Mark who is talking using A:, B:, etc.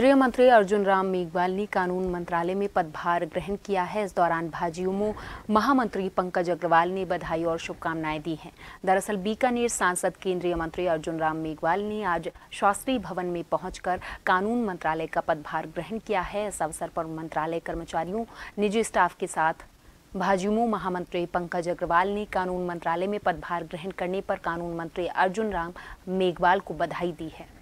A: गृह मंत्री अर्जुन राम मेघवाल ने कानून मंत्रालय में पदभार ग्रहण किया है। इस दौरान भाजयुमो महामंत्री पंकज अग्रवाल ने बधाई और शुभकामनाएँ दी हैं। दरअसल बीकानेर सांसद केंद्रीय मंत्री अर्जुन राम मेघवाल ने आज शास्त्री भवन में पहुंचकर कानून मंत्रालय का पदभार ग्रहण किया है। इस अवसर पर मंत्रालय कर्मचारियों, निजी स्टाफ के साथ भाजयुमो महामंत्री पंकज अग्रवाल ने कानून मंत्रालय में पदभार ग्रहण करने पर कानून मंत्री अर्जुन राम मेघवाल को बधाई दी है।